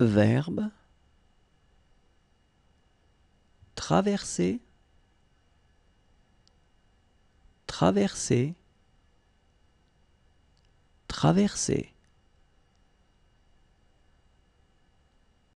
Verbe. Traverser. Traverser. Traverser.